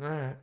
All right.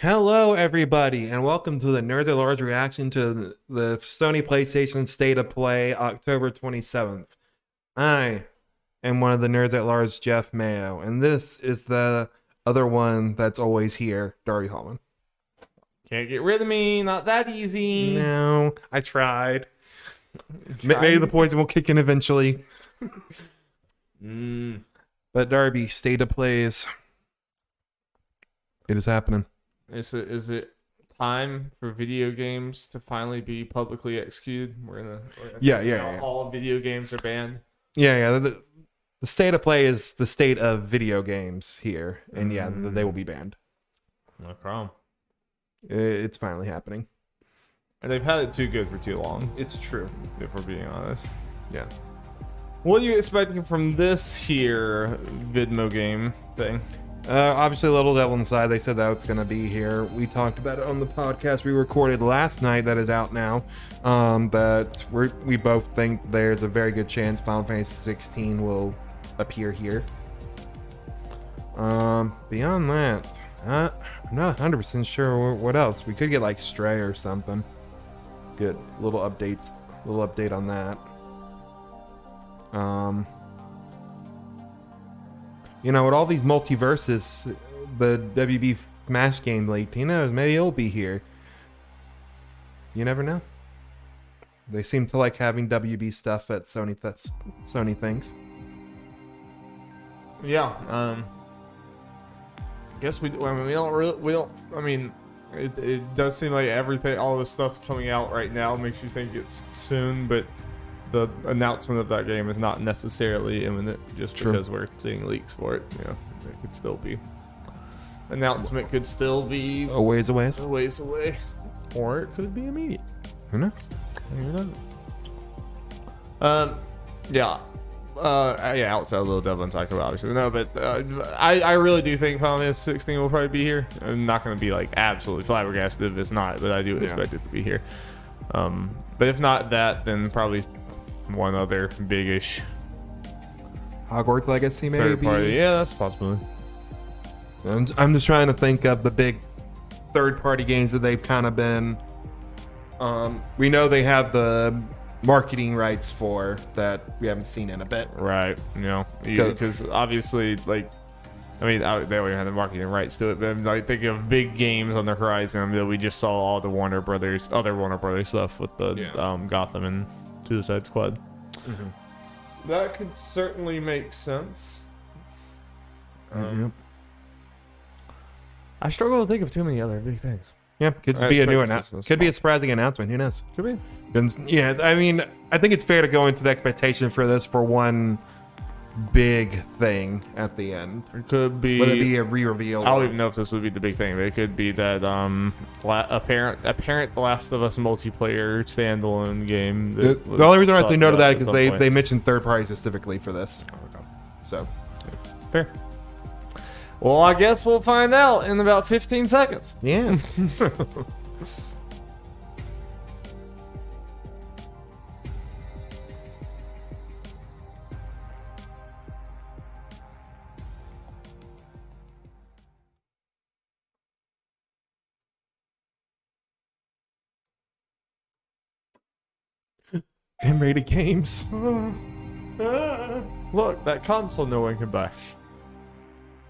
Hello, everybody, and welcome to the Nerds at Large reaction to the Sony PlayStation State of Play October 27th. I am one of the Nerds at Large, Jeff Mayo, and this is the other one that's always here, Darby Hallman. Can't get rid of me. Not that easy. No, I tried. M- Maybe the poison will kick in eventually. Mm. But Darby, State of Plays. It is happening. Is it is it time for video games to finally be publicly executed? We're gonna we're gonna- Yeah, yeah, yeah. All video games are banned. Yeah, yeah. The, the state of play is the state of video games here, and yeah, th- they will be banned. No problem. It's finally happening. And they've had it too good for too long, It's true. if we're being honest. Yeah. What are you expecting from this here Vidmo game thing? Uh, obviously, Little Devil Inside. They said that it's gonna be here. We talked about it on the podcast we recorded last night. That is out now. Um, but we we both think there's a very good chance Final Fantasy 16 will appear here. Um, beyond that, uh, I'm not 100 percent sure what else. We could get like Stray or something. Good little updates. Little update on that. Um. You know, with all these multiverses, the WB Smash game leaked. Who knows? Maybe it'll be here. You never know. They seem to like having WB stuff at Sony th- Sony things. Yeah. Um. I guess we. I mean, we don't really. We don't. I mean, it, it does seem like everything, all this stuff coming out right now makes you think it's soon, but the announcement of that game is not necessarily imminent, just True. because we're seeing leaks for it. You know, it could still be. Announcement could still be A ways away. a ways away, or it could be immediate. Who knows? Who knows? Um, yeah. Uh, yeah, outside of Little Devil and Psycho, obviously. No, but uh, I, I really do think Final Fantasy 16 will probably be here. I'm not going to be like absolutely flabbergasted if it's not, but I do Yeah. expect it to be here. Um, but if not that, then probably one other big-ish Hogwarts Legacy maybe. third party. Yeah, that's a possibility. I'm, I'm just trying to think of the big third party games that they've kind of been. Um, we know they have the marketing rights for that we haven't seen in a bit. Right. You know, because obviously, like, I mean, I, they don't have the marketing rights to it, but I'm like thinking of big games on the horizon that we just saw all the Warner Brothers, other Warner Brothers stuff with the Yeah. um, Gotham and Suicide Squad. That could certainly make sense. Um, Yep. I struggle to think of too many other big things. Yeah, could I be a new announcement. Could be a surprising announcement. Who knows? Could be. Yeah, I mean, I think it's fair to go into the expectation for this for one big thing at the end. It could be. Would it be a re-reveal. I don't or- even know if this would be the big thing, but it could be that um, la- apparent apparent The Last of Us multiplayer standalone game. The, the only reason I talked actually noted about that because they, point. they mentioned third party specifically for this. So fair. Well, I guess we'll find out in about 15 seconds. yeah. M-rated games. Uh, look, that console no one can buy.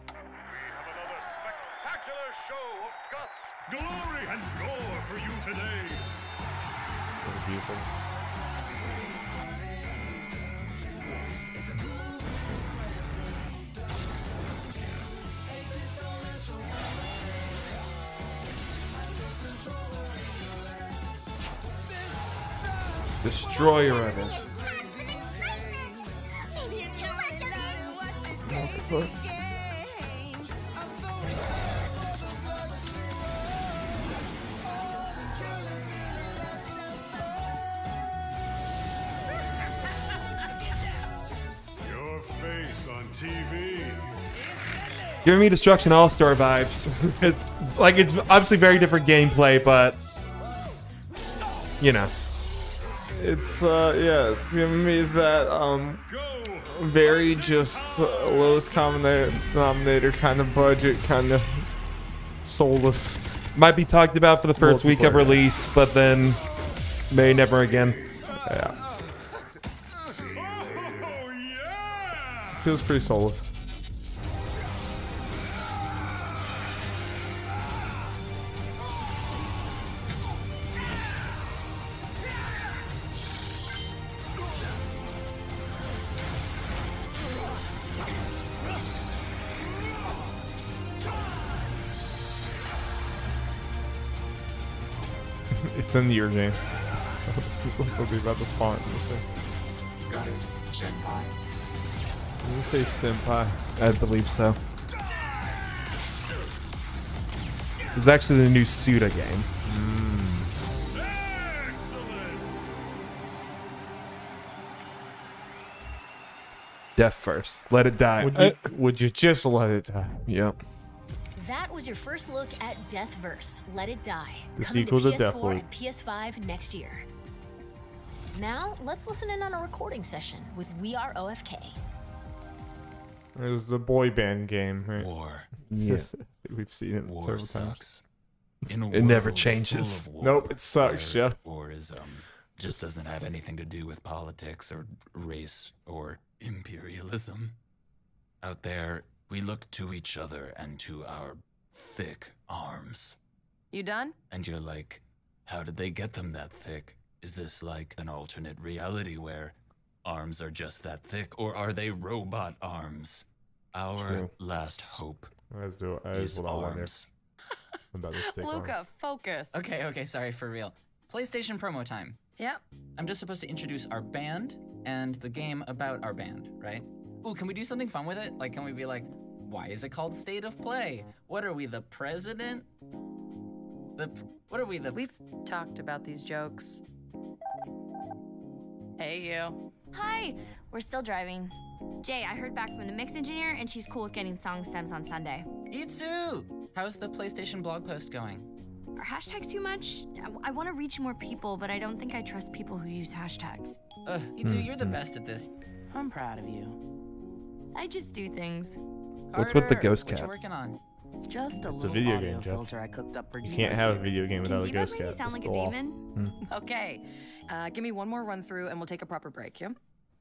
We have another spectacular show of guts, glory, and gore for you today. Destroyer Rebels. Your face on TV. Giving me Destruction All Star vibes. it's, like it's obviously very different gameplay, but you know, It's uh yeah, it's giving me that um very just uh, lowest common denominator kind of budget, kind of soulless. might be talked about for the first week of Multiplayer. release, but then may never again. Yeah. feels pretty soulless. It's in your game. Something about the font. Got it, senpai. Did you say senpai? I believe so. This is actually the new Suda game. Excellent. Deathverse. Let it die. Would you, uh, would you just let it die? Yep. That was your first look at Deathverse. Let It Die. The coming sequel to PS4 Deathloop. and PS5 next year. Now, let's listen in on a recording session with We Are OFK. It was the boy band game, right? War. Yeah. We've seen it War several times. sucks. In a It never changes. war, Nope, it sucks, where Jeff. War is um just doesn't have anything to do with politics or race or imperialism. Out there, we look to each other and to our thick arms. You done? And you're like, how did they get them that thick? Is this like an alternate reality where arms are just that thick, or are they robot arms? Our True. last hope Let's do it. That is is what I wonder arms. about this stick Luca, arms. focus. Okay, okay, sorry, for real. PlayStation promo time. Yep. I'm just supposed to introduce our band and the game about our band, right? Ooh, can we do something fun with it? Like, can we be like, why is it called State of Play? What are we, the president? The what are we, the We've talked about these jokes. Hey, you. Hi, we're still driving. Jay, I heard back from the mix engineer, and she's cool with getting song stems on Sunday. Itsu? How's the PlayStation blog post going? Are hashtags too much? I, want to reach more people, but I don't think I trust people who use hashtags. Ugh, Itsu, hmm. you're the best at this. I'm proud of you. I just do things. What's with the Carter, ghost what you cat? working on? It's just a It's a video game, Jeff. filter I cooked up for You can't have a video game Can without a ghost cat. sound That's like the a law. demon? Okay. Uh, give me one more run through and we'll take a proper break, yeah?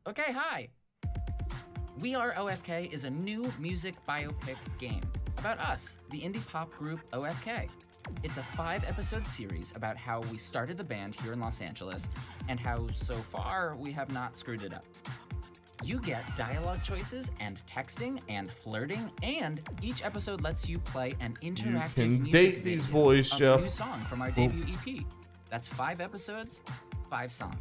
Okay, hi. We Are OFK is a new music biopic game about us, the indie pop group OFK. It's a five episode series about how we started the band here in Los Angeles and how so far we have not screwed it up. You get dialogue choices and texting and flirting, and each episode lets you play an interactive can music date these video boys, of Jeff. a new song from our debut oh. EP. That's five episodes, five songs.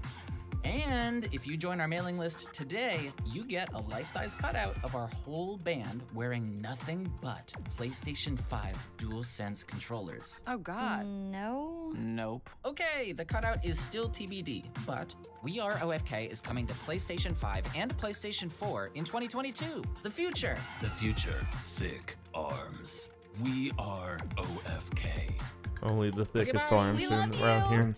And if you join our mailing list today, you get a life size cutout of our whole band wearing nothing but PlayStation 5 DualSense controllers. Oh, God. No. Nope. Okay, the cutout is still TBD, but We Are OFK is coming to PlayStation 5 and PlayStation 4 in 2022. The future. The future, thick arms. We are OFK. Only the thickest bye. arms in, around you. here.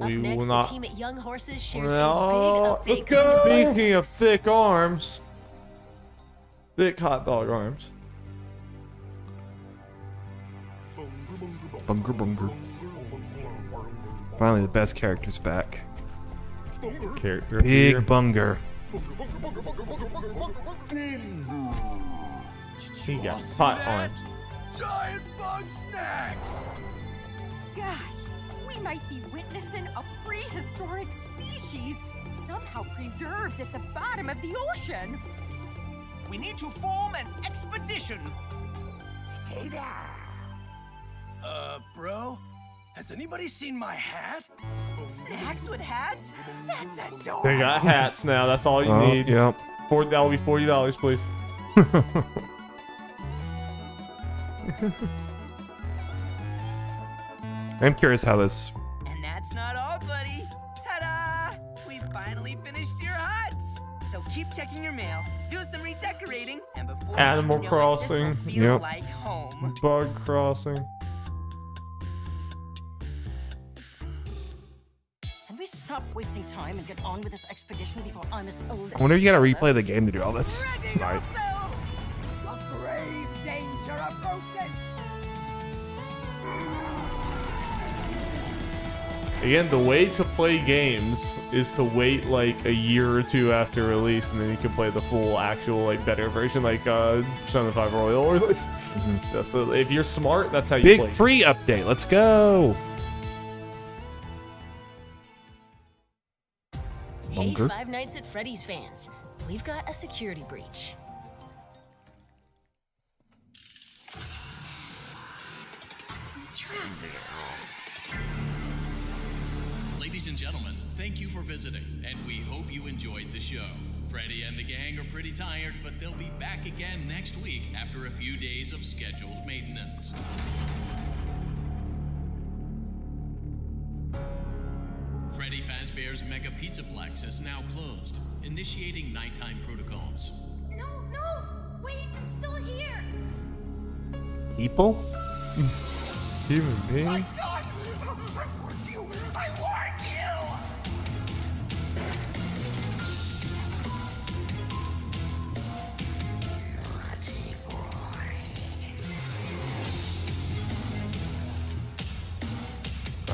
Up We next, will the not. team at Young Horses shares Well, a big update. Speaking of thick arms, thick hot dog arms. Bunger bunger. Finally, the best character's back. Character of the. Big Bunger. He got hot arms. Giant bug snacks. Gosh, we might be witnessing a prehistoric species somehow preserved at the bottom of the ocean. We need to form an expedition. Uh, bro? Has anybody seen my hat? Snacks with hats? That's adorable. They got hats now. That's all you Oh, need. yep. Four, that'll be forty dollars, please. I'm curious how this. And that's not all, buddy. Ta-da! We finally finished your huts. So keep checking your mail, do some redecorating, and before Animal you know it, Crossing. this'll feel Yep. like home. Bug crossing. Can we stop wasting time and get on with this expedition before I'm as old I wonder if you gotta replay the game to do all this. Right. Again, the way to play games is to wait like a year or two after release, and then you can play the full, actual, like better version, like uh, Persona 5 Royal. Or like, that's a- if you're smart, that's how you Big play. free update. Let's go. Hey, Five Nights at Freddy's fans. We've got a security breach. Ladies and gentlemen, thank you for visiting, and we hope you enjoyed the show. Freddy and the gang are pretty tired, but they'll be back again next week after a few days of scheduled maintenance. Freddy Fazbear's Mega Pizzaplex is now closed, initiating nighttime protocols. No, no! Wait, I'm still here! People? Human being?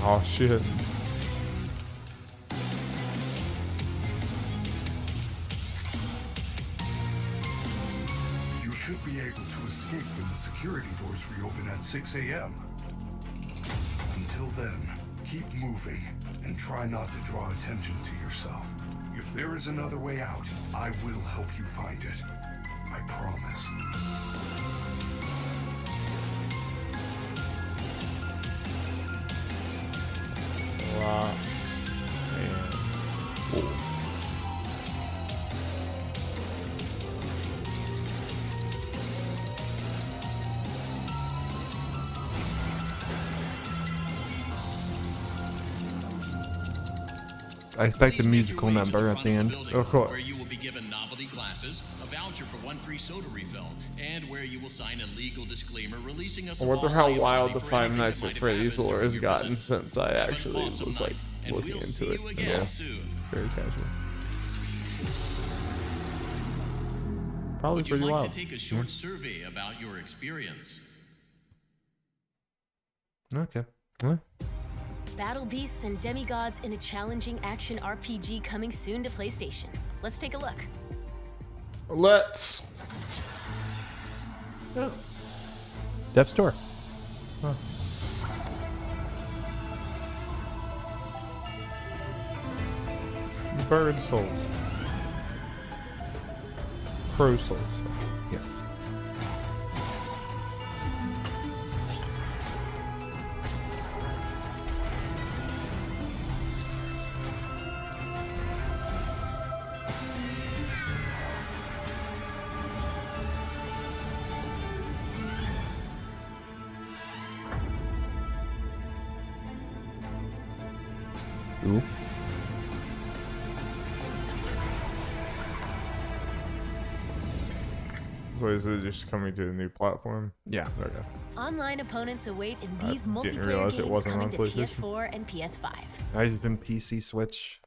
Oh shit. You should be able to escape when the security doors reopen at 6 a.m. Until then, keep moving and try not to draw attention to yourself. If there is another way out, I will help you find it. I promise. Rocks and wool. I expect a musical number at the end. Oh, of course. Soda refill, and where you will sign a legal disclaimer releasing us I of wonder how wild the for Five Nights that at might have Freddy's lore has gotten visit. since I actually awesome was like night, and looking we'll into see it. you again Yeah, soon. very casual. Probably Would you pretty like wild. to take a short survey about your experience? Okay. Battle beasts and demigods in a challenging action RPG coming soon to PlayStation. Let's take a look. Let's. Oh. Dev Store. Bird souls. Crow souls. Yes. Is it just coming to a new platform? Yeah. Okay. Online opponents await in I these didn't multiplayer realize it games wasn't coming on to PS4 and PS5. I've just been PC Switch.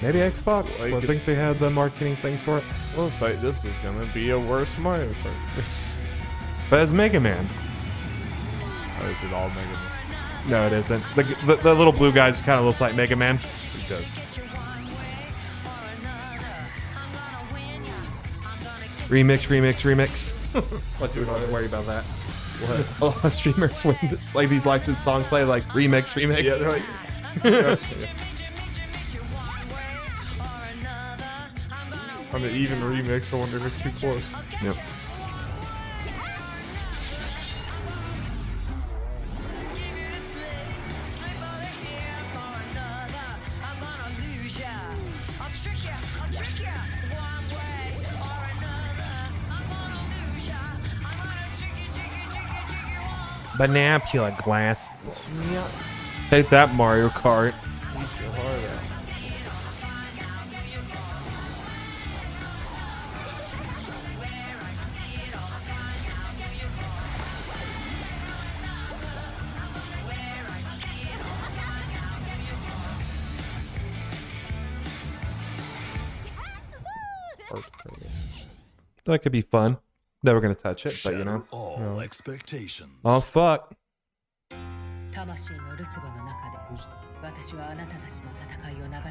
Maybe Xbox. Like I it- think they had the marketing things for it. Well, it's like this is gonna be a worse Mario Kart. But it's Mega Man. or is it all Mega Man? No, it isn't. The, the, the little blue guy just kind of looks like Mega Man. It does. Remix, remix, remix. Let's do not worry about that. What? A lot of streamers when like these licensed songs play like remix, remix. Yeah, they're like. On the even remix, I wonder if it's too close. Yep. Banapula glasses. Take that, Mario Kart. Eat your heart out. That could be fun. Never gonna touch it, but you know. Oh no. expectations. Oh fuck.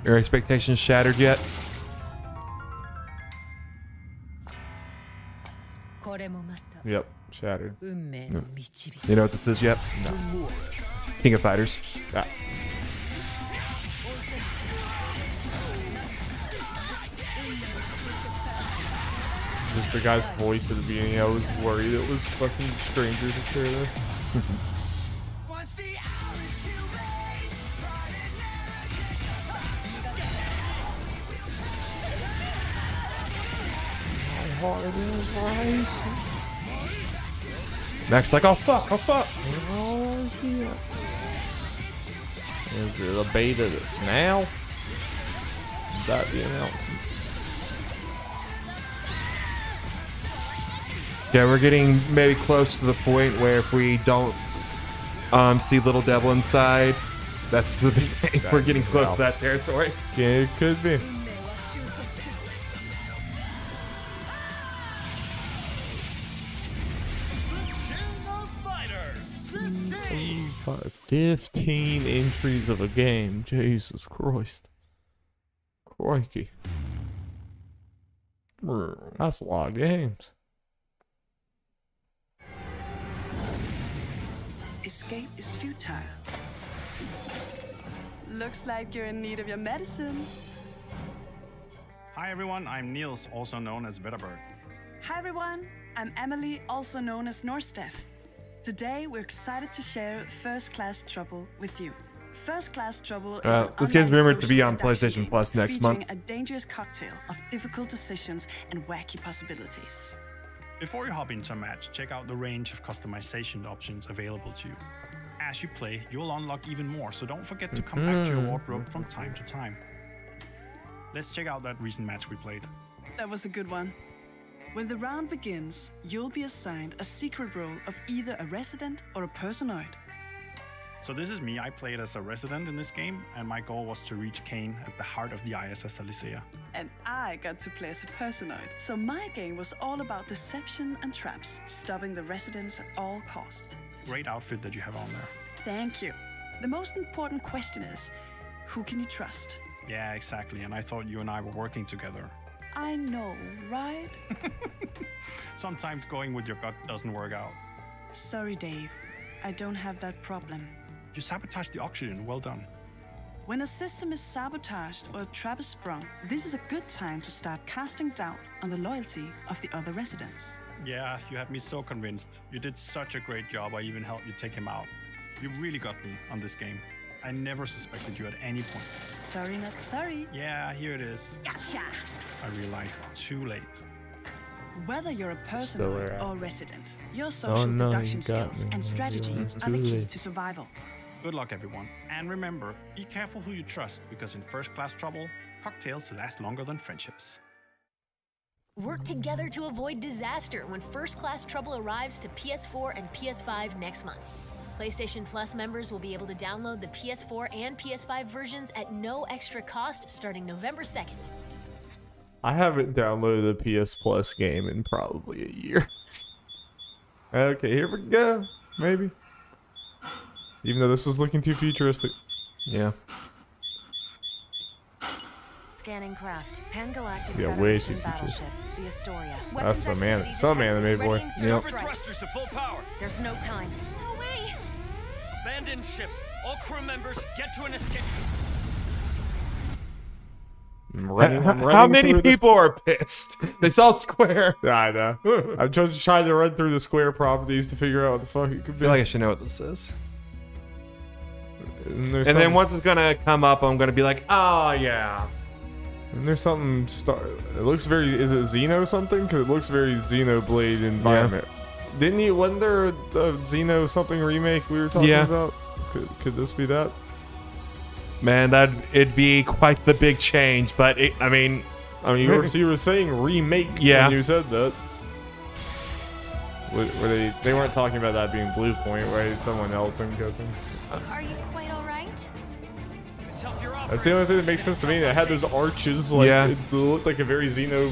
Your expectations shattered yet? Yep, shattered. No. You know what this is yet? No. King of Fighters. Just the guy's voice at the beginning, I was worried it was fucking Strangers is racing. Max like, oh fuck, oh fuck. Is it a beta that's now? That the announcement? Yeah, we're getting maybe close to the point where if we don't um, see Little Devil inside, that's the beginning. We're getting close to that territory. Yeah, it could be. Five- 15 entries of a game. Jesus Christ. Crikey. That's a lot of games. Escape is futile. Looks like you're in need of your medicine. Hi everyone, I'm Niels, also known as Bitterbird. Hi everyone, I'm Emily, also known as Norstef. Today we're excited to share First Class Trouble with you. First Class Trouble Uh, an this game's online rumored to be on PlayStation Plus next month. featuring a dangerous cocktail of difficult decisions and wacky possibilities. Before you hop into a match, check out the range of customization options available to you. As you play, you'll unlock even more, so don't forget to come back to your Mhm. wardrobe from time to time. Let's check out that recent match we played. That was a good one. When the round begins, you'll be assigned a secret role of either a resident or a personoid. So this is me, I played as a resident in this game, and my goal was to reach Kane at the heart of the ISS Alicea. And I got to play as a personoid. So my game was all about deception and traps, stopping the residents at all costs. Great outfit that you have on there. Thank you. The most important question is who can you trust? Yeah, exactly, and I thought you and I were working together. I know, right? Sometimes going with your gut doesn't work out. Sorry, Dave. I don't have that problem. You sabotaged the oxygen, well done. When a system is sabotaged or a trap is sprung, this is a good time to start casting doubt on the loyalty of the other residents. Yeah, you had me so convinced. You did such a great job, I even helped you take him out. You really got me on this game. I never suspected you at any point. Sorry, not sorry. Yeah, here it is. Gotcha! I realized too late. Whether you're a person personoid there. or resident, your oh, social no, deduction got skills me. and strategy are the key late. to survival. Good luck, everyone. And remember, be careful who you trust, because in first class trouble, cocktails last longer than friendships. Work together to avoid disaster when First Class Trouble arrives to PS4 and PS5 next month. PlayStation Plus members will be able to download the PS4 and PS5 versions at no extra cost starting November 2nd. I haven't downloaded a PS Plus game in probably a year. okay, here we go. Maybe. Even though this was looking too futuristic. Yeah. Scanning craft. Pan-Galactic Yeah, way Federation too battleship. The Astoria. That's some man, some anime boy. Yep. thrusters to full power. There's no time. No way. Abandon ship. All crew members get to an escape. I'm running- How- I'm how many through the- people are pissed? They saw Square. I know. I'm just trying to run through the Square properties to figure out what the fuck it could I be. feel like I should know what this is. And, there's And then once it's gonna come up, I'm gonna be like, oh yeah. And there's something. Star- it looks very. Is it Xeno something? Because it looks very Xenoblade environment. Didn't you? Wasn't there a, a Xeno something remake we were talking Yeah. about? Could, could this be that? Man, that it'd be quite the big change. But it, I mean, I mean, you were, you were saying remake Yeah. when you said that. Were, were they? They weren't talking about that being Bluepoint, right? Someone else, I'm guessing. Are you quite all right? That's the only thing that makes sense to me. It had those arches, like Yeah. it looked like a very Xeno,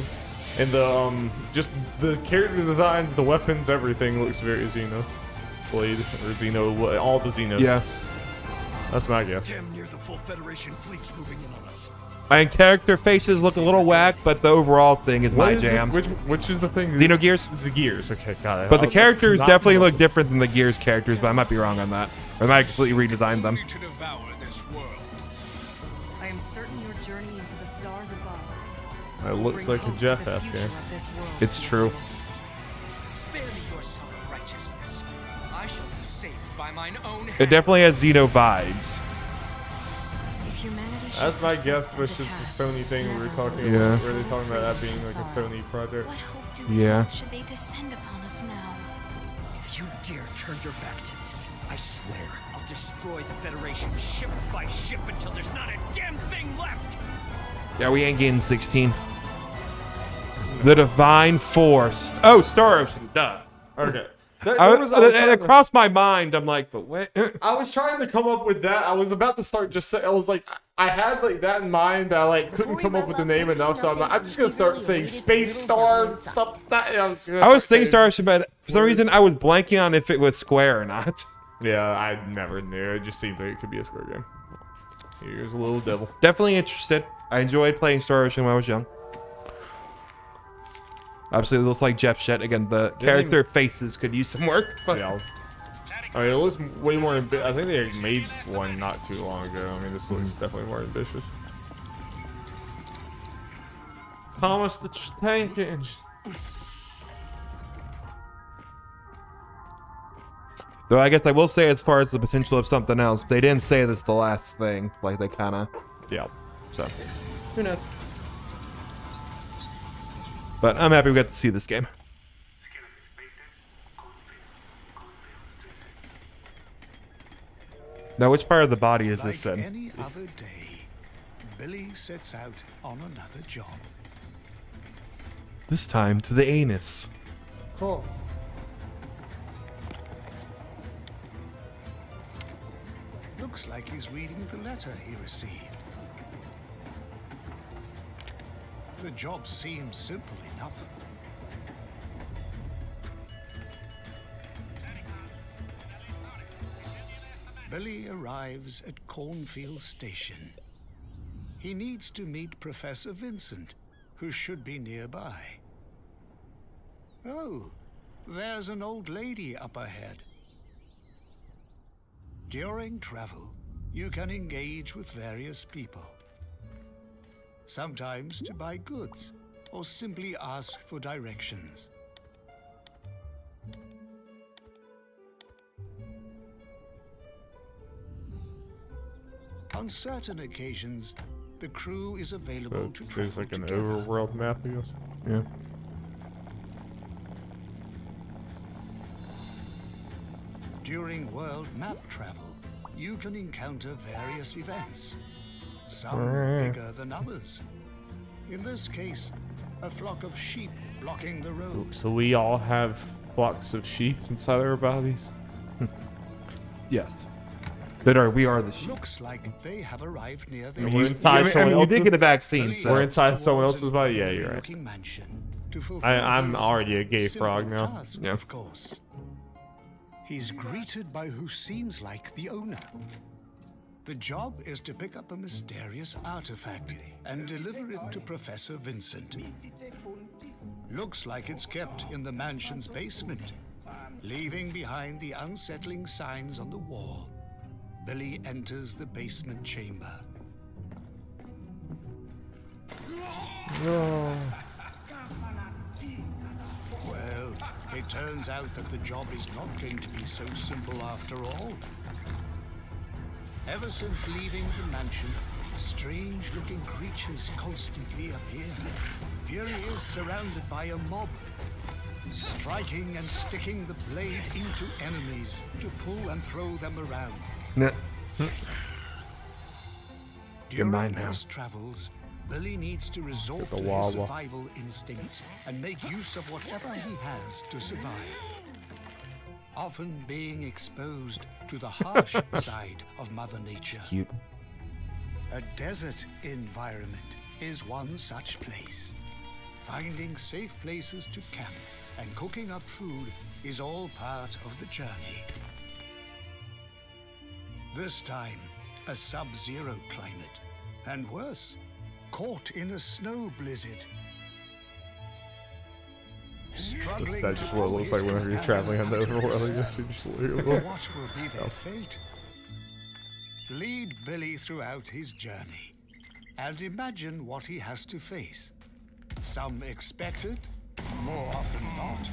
and the um, just the character designs, the weapons, everything looks very Xeno. Blade or Xeno, all the Xenos. Yeah. that's my guess. Damn near the full Federation fleet's moving in on us. my character faces look a little whack, but the overall thing is What my is jam. which which is the thing? Xenogears. The gears. Okay, got it. But the I'll- characters definitely look different than the Gears characters, but I might be wrong on that. Or I might completely redesign them. It looks like a Jeff ass game. It's true. Spare me your self-righteousness. I shall be saved by mine own It definitely has Xeno vibes. If humanity should That's my guess, as which it is has, the Sony thing we were talking Yeah. about. Were they talking about that being like a Sony project? What hope do we Yeah. have should they descend upon us now? If you dare turn your back to this, I swear I'll destroy the Federation ship by ship until there's not a damn thing left. Yeah, we ain't getting 16. The Divine Force. Oh, Star Ocean. Duh. Okay. I, That- that was- I was and trying it to- crossed my mind. I'm like, but wait. I was trying to come up with that. I was about to start just say, I was like, I had like that in mind, but I like couldn't come up with the name enough. So I'm, like, I'm just gonna start saying Space Star stuff. I was, I was thinking saying- Star Ocean, but for some reason I was blanking on if it was Square or not. Yeah, I never knew. It just seemed like it could be a Square game. Here's a little devil. Definitely interested. I enjoyed playing Star Ocean when I was young. It looks like Jeff Shet. Again, the character faces could use some work. But Yeah. I mean, it looks way more. I think they made one not too long ago. I mean, this looks Mm-hmm. definitely more ambitious. Thomas the Tank Engine. Though I guess I will say, as far as the potential of something else, they didn't say this the last thing. Like they kind of, yeah. So who knows? But I'm happy we got to see this game. Now, which part of the body is this like in? any other day, Billy sets out on another job. This time to the anus. Of course. Looks like he's reading the letter he received. The job seems simple Billy arrives at Cornfield Station. He needs to meet Professor Vincent, who should be nearby. Oh, there's an old lady up ahead. During travel, you can engage with various people. Sometimes to buy goods, or simply ask for directions. On certain occasions, the crew is available to But travel there's like an together. overworld map, I guess. Yeah. During world map travel, you can encounter various events, some Alright. bigger than others. In this case, a flock of sheep blocking the road. So we all have flocks of sheep inside our bodies. Yes. That are we are the sheep. Looks like they have arrived near the I mean, we're inside I mean, someone did get a vaccine, so We're inside someone else's body. Yeah, you're right. mansion to I, I'm already a gay frog now. task, Of course. He's greeted by who seems like the owner. The job is to pick up a mysterious artifact and deliver it to Professor Vincent. Looks like it's kept in the mansion's basement, leaving behind the unsettling signs on the wall. Billy enters the basement chamber. Well, it turns out that the job is not going to be so simple after all. Ever since leaving the mansion, strange looking creatures constantly appear. Here he is surrounded by a mob. striking and sticking the blade into enemies to pull and throw them around. Nah. Hmm. During mind now. his travels, Billy needs to resort to his survival instincts and make use of whatever he has to survive. Often being exposed to the harsh side of Mother Nature. Cute. A desert environment is one such place. Finding safe places to camp and cooking up food is all part of the journey. This time, a sub zero climate. And worse, caught in a snow blizzard. Struggling That's just what it looks like whenever you're traveling on the overworld. I guess his you just cell. What will be their fate? Lead Billy throughout his journey and imagine what he has to face. Some expected, more often not.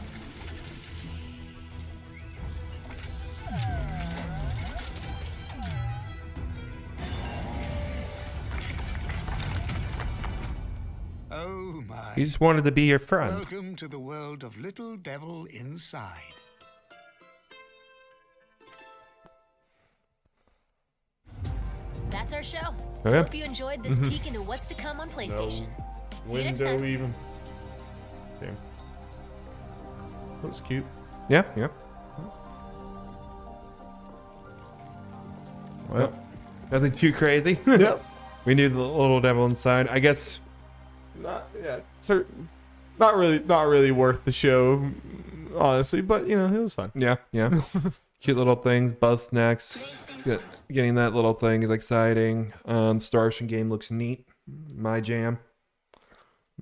Oh my. He just wanted to be your friend. Welcome to the world of Little Devil Inside. That's our show. Oh, okay. Hope you enjoyed this mm-hmm. peek into what's to come on PlayStation. See you next Window time. even. Damn. That's cute. Yeah, yeah. Well, Nothing too crazy. Yep. we knew the little devil inside. I guess not yeah, not really, not really worth the show, honestly. But you know, it was fun. Yeah, yeah. Cute little things. Bugsnax. Get, getting that little thing is exciting. Um, Star Ocean game looks neat. My jam.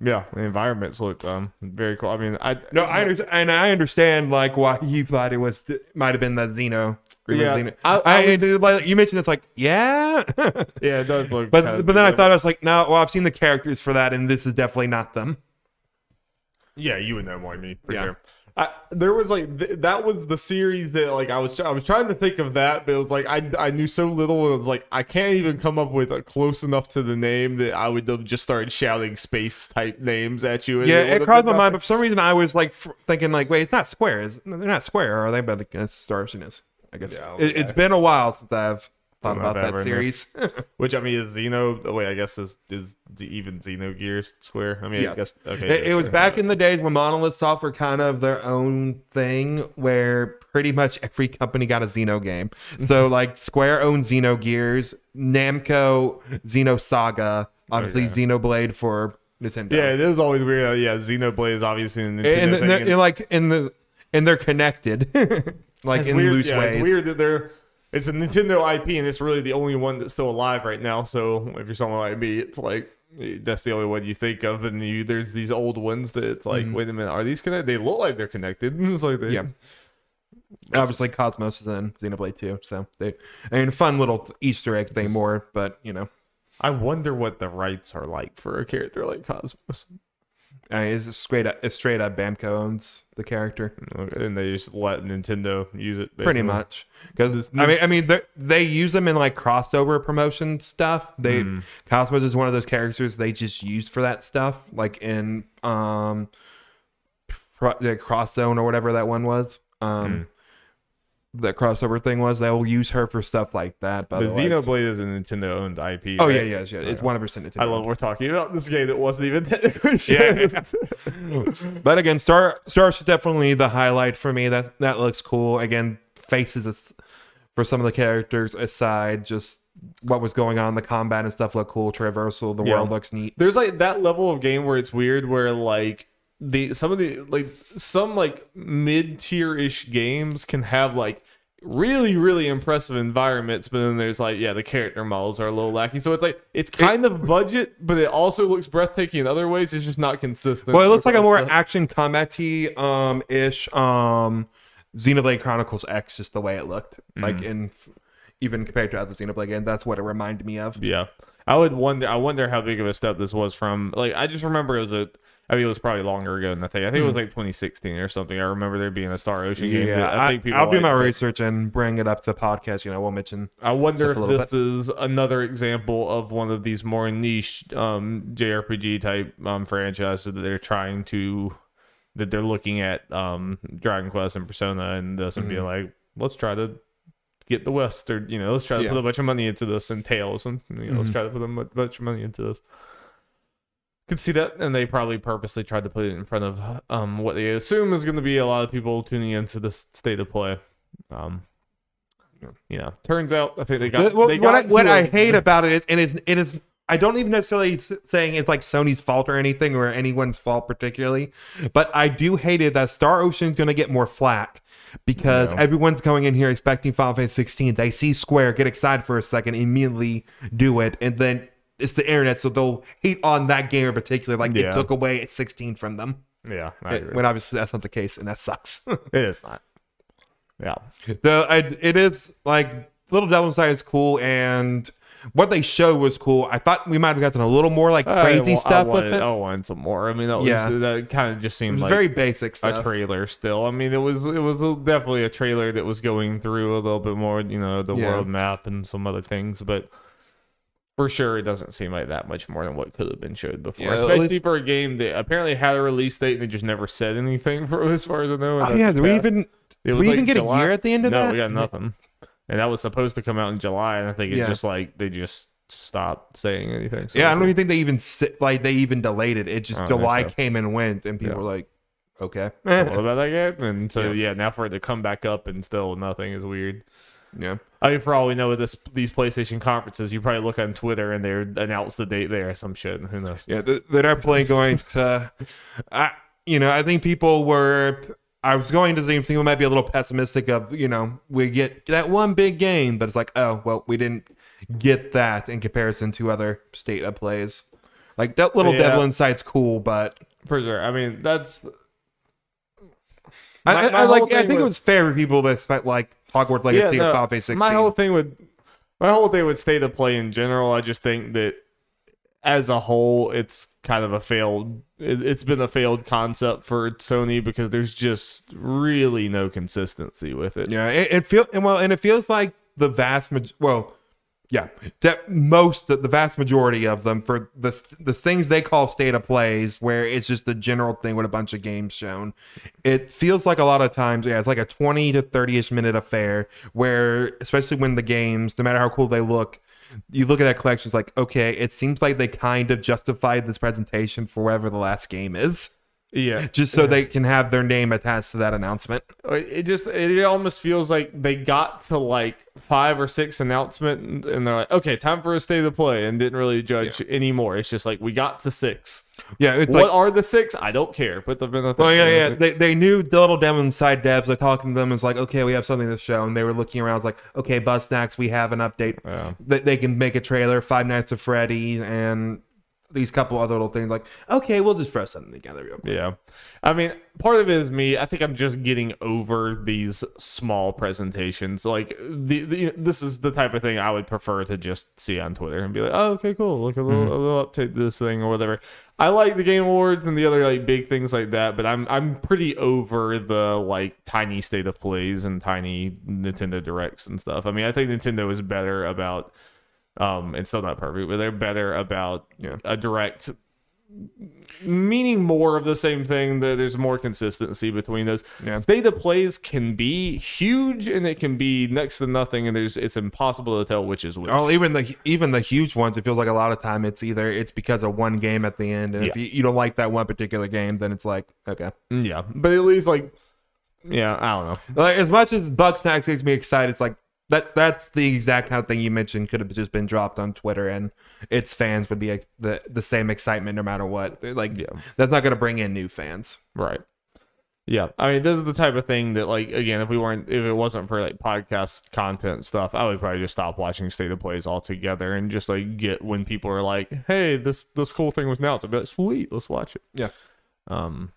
Yeah, the environments look um very cool. I mean, I No, I understand, and I understand like why you thought it was might have been that Xeno. Yeah, Xeno. I- I, I was- like you mentioned this like yeah, Yeah, it does look. but but then I thought I was like no, well I've seen the characters for that, and this is definitely not them. Yeah, you would know more than me for Yeah. sure. I, there was like th- that was the series that like I was I was trying to think of that, but it was like I I knew so little, and it was like I can't even come up with a close enough to the name that I would have just started shouting space type names at you. and Yeah, would it crossed my mind, but for some reason I was like f- thinking like, wait, it's not Square. Is they're not Square, are they? But it's Star Ocean is. I guess Yeah, it, it's okay. been a while since I've thought about that series. Which I mean is Xeno. Oh wait, I guess is is the- even Xenogears Square. I mean, I Yes. guess okay. It, yeah, it was back in the days when Monolith Software kind of their own thing, where pretty much every company got a Xeno game. So like Square owned Xenogears, Namco Xenosaga, obviously Okay. Xenoblade for Nintendo. Yeah, it is always weird. uh, Yeah, Xenoblade is obviously Nintendo and, and- and like in the and they're connected, like It's in weird, loose yeah, ways. It's weird that they're. It's a Nintendo IP, and it's really the only one that's still alive right now. So if you're someone like me, it's like that's the only one you think of, and you there's these old ones that it's like, Mhm. wait a minute, are these connected? They look like they're connected. It's like they, Yeah. Obviously, KOS-MOS is in Xenoblade 2, so they I mean, fun little Easter egg thing more, but you know, I wonder what the rights are like for a character like KOS-MOS. I mean, it's straight up, it's straight up Bamco owns the character. and they just let Nintendo use it. pretty much because I mean I mean they they use them in like crossover promotion stuff. They Mm. KOS-MOS is one of those characters they just used for that stuff, like in um Pro- the Cross Zone or whatever that one was. Um, that crossover thing was they'll use her for stuff like that. But the Xenoblade is a Nintendo owned IP. Oh, right? yeah, yes, yeah, it's 100% Nintendo I love we're talking about this game that wasn't even technically Yeah. shared. but again, Star Stars is definitely the highlight for me. That that looks cool. Again, faces as- for some of the characters aside, just what was going on, the combat and stuff look cool. Traversal, the Yeah. world looks neat. There's like that level of game where it's weird, where like the some of the like some like mid tier ish games can have like really really impressive environments, but then there's like yeah the character models are a little lacking. So it's like it's kind of budget, but it also looks breathtaking in other ways. It's just not consistent. Well, it looks like a more the- action combat-y um ish um Xenoblade Chronicles X, just the way it looked, like Mhm. in even compared to other Xenoblade games. That's what it reminded me of. Yeah, I would wonder. I wonder how big of a step this was from. Like, I just remember it was a. I mean, it was probably longer ago than I think. I think it was Hmm. like 2016 or something. I remember there being a Star Ocean game. Yeah, that I think people I, will do my but research and bring it up to the podcast. You know, we'll mention. I wonder if this is another example of one of these more niche um, JRPG type um, franchises that they're trying to that they're looking at um Dragon Quest and Persona and this and being Mhm. like, let's try to get the West or you know, let's try to Yeah. put a bunch of money into this and Tales and you know, let's Mhm. try to put a bunch of money into this. Could see that, and they probably purposely tried to put it in front of um what they assume is going to be a lot of people tuning into this state of play. Um, you know, turns out I think they got Well, they what I, what I hate about it is, and it's it is. I don't even necessarily saying it's like Sony's fault or anything or anyone's fault particularly, but I do hate it that Star Ocean's going to get more flack because everyone's going in here expecting Final Fantasy 16. They see Square, get excited for a second, immediately do it, and then it's the internet, so they'll hate on that game in particular, like Yeah. it took away 16 from them. Yeah, I It- agree. when obviously that's not the case, and that sucks. it is not. Yeah. The I, it is like Little Devil Inside is cool, and what they showed was cool. I thought we might have gotten a little more like uh, I crazy wa- stuff I wanted, with it. I wanted some more. I mean, that was, Yeah. that kind of just seemed was like very basic A trailer still. I mean, it was it was definitely a trailer that was going through a little bit more, you know, the Yeah. world map and some other things, but for sure it doesn't seem like that much more than what could have been showed before. Yeah, Especially least- for a game that apparently had a release date and they just never said anything for as far as I know. Oh, yeah, do we even- was we like even get a year at the end of no, that? we got nothing. And that was supposed to come out in July, and I think it Yeah. just like they just stopped saying anything. So yeah, I don't even think they even like they even delayed it. It just I don't think July so. came and went, and people Yeah. were like, "Okay, what about that game? And so Yeah. yeah. now for it to come back up and still nothing is weird. Yeah. I mean, for all we know, with this these PlayStation conferences, you probably look on Twitter and they announce the date there or some shit. Who knows? Yeah, they're definitely going to. I, you know, I think people were. I was going to think people might be a little pessimistic of, you know, we get that one big game, but it's like, oh, well, we didn't get that in comparison to other state of plays. Like that little Yeah. Devil Inside's cool, but For sure. I mean, that's. I, My- I, my I like. I think it was fair for people to expect like Hogwarts Legacy or Final Fantasy 16. My whole thing would, my whole thing would state of play in general. I just think that as a whole, it's kind of a failed. It, it's been a failed concept for Sony because there's just really no consistency with it. Yeah, it, it feel and well, and it feels like the vast maj- well, yeah, that most the vast majority of them for the the things they call state of plays, where it's just a general thing with a bunch of games shown. It feels like a lot of times, yeah, it's like a twenty to thirty ish minute affair where, especially when the games, no matter how cool they look. You look at that collection, it's like, okay, it seems like they kind of justified this presentation for whatever the last game is. Yeah. Just so Yeah. they can have their name attached to that announcement. Uh, it just it almost feels like they got to like five or six announcement and- they're like, okay, time for a state of play, and didn't really judge anymore. It's just like we got to six. Yeah, what like- are the six? I don't care. Put them in the. Well, yeah, yeah. They, they knew the little demo inside devs. Like talking to them is like, okay, we have something to show, and they were looking around. It's like, okay, Bugsnax, we have an update. They, they can make a trailer. Five Nights at Freddy's and these couple other little things. Like, okay, we'll just throw something together real quick. Yeah. I mean, part of it is me. I think I'm just getting over these small presentations. Like the, the this is the type of thing I would prefer to just see on Twitter and be like, "Oh, okay, cool. Look a little, Mhm. a little update to this thing or whatever." I like the game awards and the other like big things like that, but I'm I'm pretty over the like tiny state of plays and tiny Nintendo directs and stuff. I mean, I think Nintendo is better about um it's still not perfect, but they're better about a direct meaning more of the same thing that there's more consistency between those. State of plays can be huge and it can be next to nothing and there's it's impossible to tell which is which. Oh, even the even the huge ones, it feels like a lot of time it's either it's because of one game at the end, and if you, you don't like that one particular game, then it's like okay. yeah but at least like yeah i don't know. Like as much as Bugsnax makes me excited, it's like that. That's the exact kind of thing you mentioned could have just been dropped on Twitter, and its fans would be ex- the the same excitement no matter what. They're Like that's not going to bring in new fans, right yeah i mean this is the type of thing that like again if we weren't if it wasn't for like podcast content stuff i would probably just stop watching state of plays altogether and just like get when people are like hey this this cool thing was announced i'd be like sweet let's watch it Yeah. um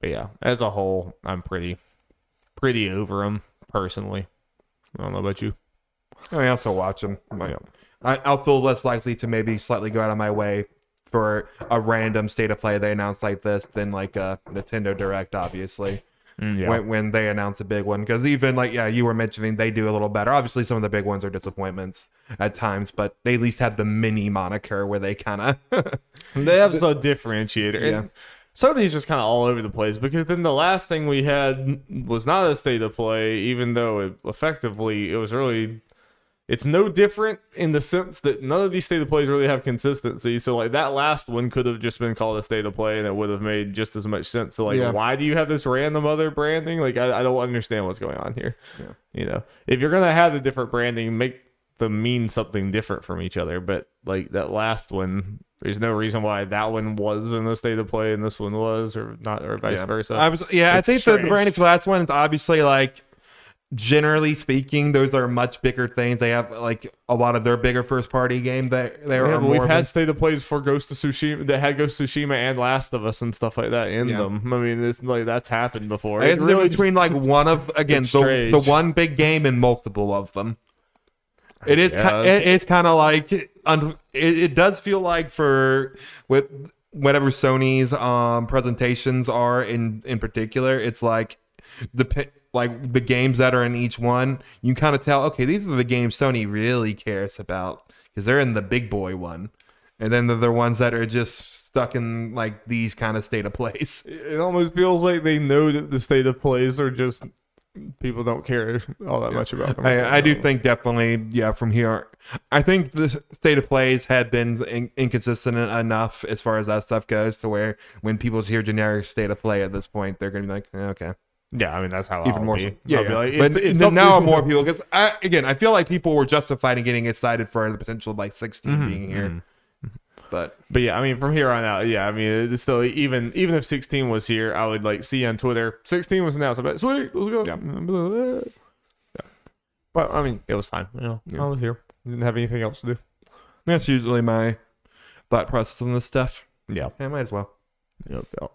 but yeah as a whole i'm pretty pretty over them personally i don't know about you I mean, I'll still watch them. I, I'll feel less likely to maybe slightly go out of my way for a random state of play they announce like this than like a Nintendo Direct, obviously. Mm, yeah. When, when they announce a big one, because even like yeah, you were mentioning they do a little better. Obviously, some of the big ones are disappointments at times, but they at least have the mini moniker where they kind of they have some differentiator. Yeah. And Sony's just kind of all over the place because then the last thing we had was not a state of play, even though it effectively it was really it's no different in the sense that none of these state of plays really have consistency. So like that last one could have just been called a state of play and it would have made just as much sense. So like Yeah. why do you have this random other branding? Like I, I don't understand what's going on here. Yeah. You know, if you're gonna have a different branding, make them mean something different from each other. But like that last one, there's no reason why that one was in the state of play and this one was, or not, or vice yeah. versa. I was, yeah, It's I think the, the strange. branding for the last one is obviously like, generally speaking, those are much bigger things. They have like a lot of their bigger first party game that they Yeah, are more. we've had a- state of plays for Ghost of Tsushima that had Ghost of Tsushima and Last of Us and stuff like that in Yeah. them. I mean, it's like that's happened before. I guess It really difference between like one of again It's the, the one big game and multiple of them. It is ki- it, it's kind of like it, it does feel like for with whatever Sony's um presentations are in in particular, it's like the like the games that are in each one, you kind of tell okay, these are the games Sony really cares about because they're in the big boy one, and then they're the ones that are just stuck in like these kind of state of plays. It almost feels like they know that the state of plays are just people don't care all that much about them. I, I do think definitely, yeah. From here, I think the state of plays had been in, inconsistent enough as far as that stuff goes, to where when people hear generic state of play at this point, they're gonna be like, eh, okay. Yeah, I mean that's how even I'll more. be. So, yeah, I'll be yeah. like, but it's- it's now more people because again, I feel like people were justified in getting excited for the potential of like 16 Mhm, being here. mhm. But But yeah, I mean, from here on out, yeah, I mean, it's still even even if 16 was here, I would like see on Twitter 16 was announced. I'm like, sweet, let's go. Yeah. But I mean, it was fine. You know, I was here. Didn't have anything else to do. that's usually my thought process on this stuff. Yeah, yeah, might as well. Yep. yep.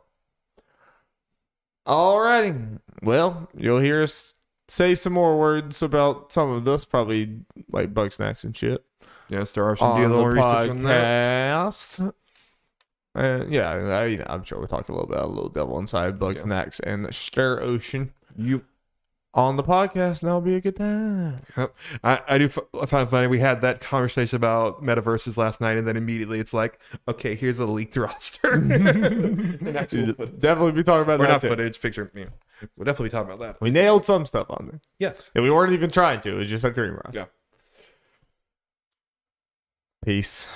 Alrighty. Well, you'll hear us say some more words about some of this, probably like Bugsnax and shit. Yeah, Star Ocean, do a on the research on that. podcast. Uh, yeah, I, you know, I'm sure we'll talk a little bit about a Little Devil Inside, Bugsnax, and Star Ocean. You on the podcast, and that'll be a good time. Yep. I, I do f- I find funny. We had that conversation about MultiVersus last night, and then immediately it's like, okay, here's a leaked roster. Definitely be talking about Or that not too. footage, picture. Yeah. We'll definitely be talking about that. We nailed some stuff on there. Yes. And we weren't even trying to. It was just a dream rush. Yeah. Peace.